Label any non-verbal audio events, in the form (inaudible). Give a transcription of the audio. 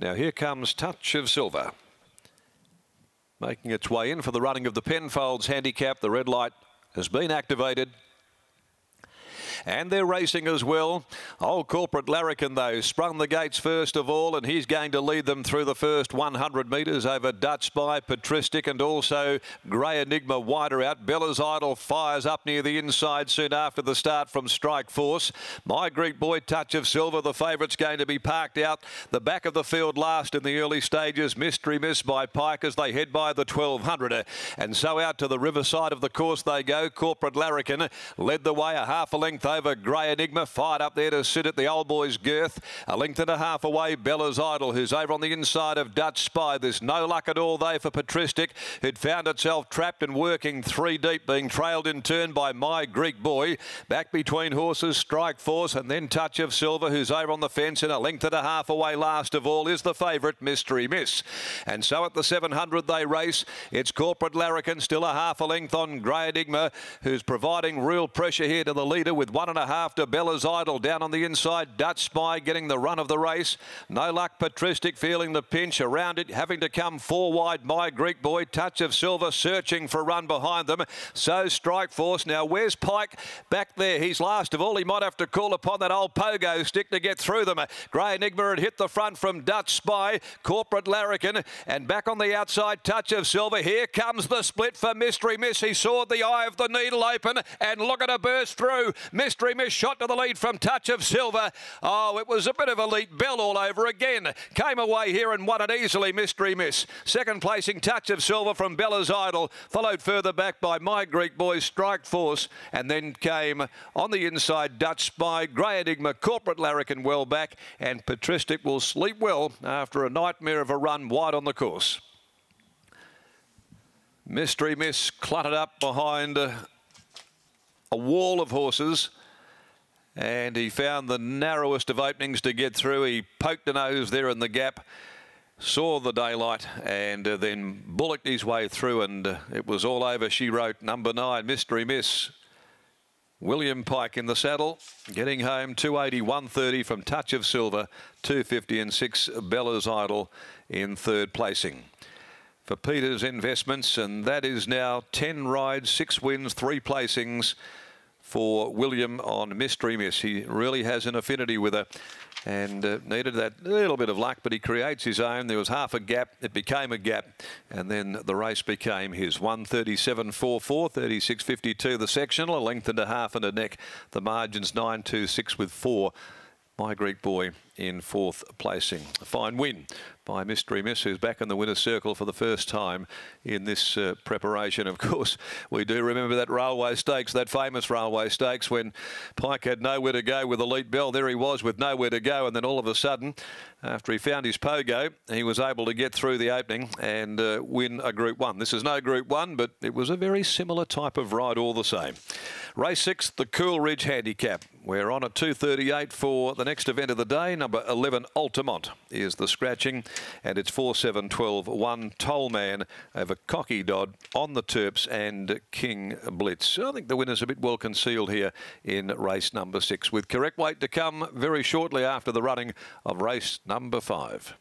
Now here comes Touch of Silver. Making its way in for the running of the Penfolds handicap. The red light has been activated and they're racing as well. Old Corporate Larrikin, though, sprung the gates first of all, and he's going to lead them through the first 100 metres over Dutch Spy, Patristic, and also Grey Enigma wider out. Bella's Idol fires up near the inside soon after the start from Strike Force. My Greek Boy, Touch of Silver, the favourite's going to be parked out. The back of the field last in the early stages. Mystery Miss by Pike as they head by the 1200. And so out to the riverside of the course they go. Corporate Larrikin led the way a half a length over Grey Enigma, fired up there to sit at the old boy's girth. A length and a half away, Bella's Idol, who's over on the inside of Dutch Spy. There's no luck at all, though, for Patristic, who'd found itself trapped and working three deep, being trailed in turn by My Greek Boy. Back between horses, Strike Force, and then Touch of Silver, who's over on the fence and a length and a half away last of all is the favourite, Mystery Miss. And so at the 700 they race. It's Corporate Larrikin, still a half a length on Grey Enigma, who's providing real pressure here to the leader with one and a half to Bella's Idol. Down on the inside, Dutch Spy getting the run of the race. No luck, Patristic feeling the pinch around it, having to come four wide. My Greek boy, Touch of Silver, searching for run behind them. So Strike Force. Now, where's Pike? Back there. He's last of all. He might have to call upon that old pogo stick to get through them. Grey Enigma had hit the front from Dutch Spy, Corporate Larrikin, and back on the outside, Touch of Silver. Here comes the split for Mystery Miss. He saw the eye of the needle open, and look at her burst through. Mystery Miss shot to the lead from Touch of Silver. Oh, it was a bit of a Elite Belle all over again. Came away here and won it easily, Mystery Miss. Second placing, Touch of Silver from Bella's Idol, followed further back by My Greek Boys, Strike Force, and then came on the inside Dutch Spy, Grey Enigma, Corporate Larrikin well back, and Patristic will sleep well after a nightmare of a run wide on the course. Mystery Miss cluttered up behind a, a wall of horses and he found the narrowest of openings to get through. He poked a nose there in the gap, saw the daylight, and uh, then bullocked his way through, and uh, it was all over. She wrote number nine, Mystery Miss. William Pike in the saddle, getting home 280, 130 from Touch of Silver, 250 and 6 Bella's Idol in third placing. For Peter's investments, and that is now 10 rides, 6 wins, 3 placings for William on Mystery Miss. He really has an affinity with her and uh, needed that little bit of luck, but he creates his own. There was half a gap. It became a gap, and then the race became his. 137.44, 36.52 the sectional, a length and a half and a neck. The margins 9.26 with four. My Greek boy in fourth placing. A fine win by Mystery Miss, who's back in the winner's circle for the first time in this uh, preparation. Of (laughs) course, we do remember that railway stakes, that famous railway stakes, when Pike had nowhere to go with Elite Belle. There he was with nowhere to go, and then all of a sudden, after he found his pogo, he was able to get through the opening and uh, win a Group 1. This is no Group 1, but it was a very similar type of ride all the same. Race 6, the Coolridge Handicap. We're on at 2.38 for the next event of the day. Number 11, Altamont, is the scratching and it's 4 7 12 1 Tollman over Cocky Dodd on the Terps and King Blitz. I think the winner's a bit well concealed here in race number six, with correct weight to come very shortly after the running of race number five.